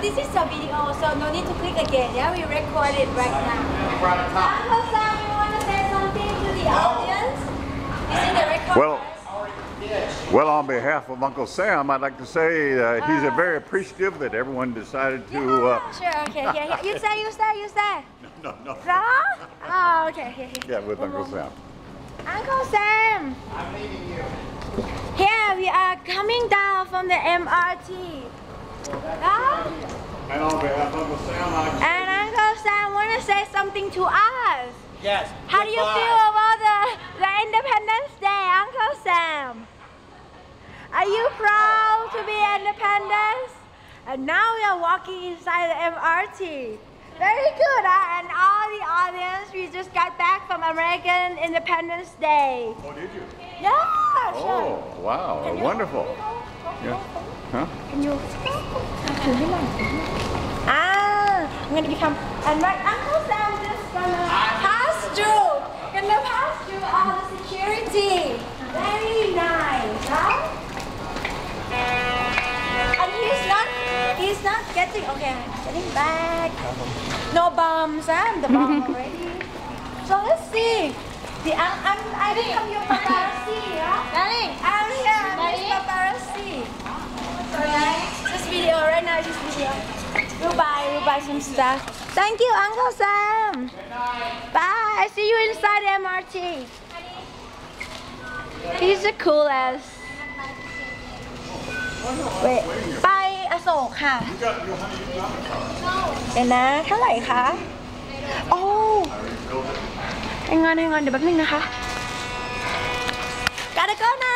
this is a video, so no need to click again. Yeah, we record it right now. Uncle Sam, you want to say something to the audience? This is the record. Well, well, on behalf of Uncle Sam, I'd like to say uh, he's a very appreciative that everyone decided to. yeah, Uh, sure, okay, yeah, yeah. You say, you say, you say. no, no. No? Oh, okay, okay, okay. Yeah, with Uncle Sam. Uncle Sam. I'm leaving you. Here we are coming down from the MRT. Ah, And on behalf of Uncle Sam, I. and Uncle Sam want to say something to us. Yes. How do you feel about the, the Independence Day, Uncle Sam? Are you proud to be independent? And now we are walking inside the MRT. Very good, huh? and all the audience, we just got back from American Independence Day. Oh, did you? Yeah, sure. Oh, wow, wonderful. Yeah. Huh? Can you? Ah, I'm gonna become. And my Uncle Sam just gonna pass through. Gonna pass through all the security. Very nice, huh? And he's not. He's not getting. Okay, getting back. No bombs, huh? The bomb already. So let's see. The I'm, I'm I become your paparazzi, yeah? Darling, We'll buy, we'll buy some stuff. Thank you, Uncle Sam. Bye. I See you inside MRT. He's the coolest. Wait, ไปอโศกค่ะเดี๋ยวนะเท่าไหร่คะโอ้ให้งอนให้งอนเดี๋ยวแป๊บนึงนะคะ Gotta go now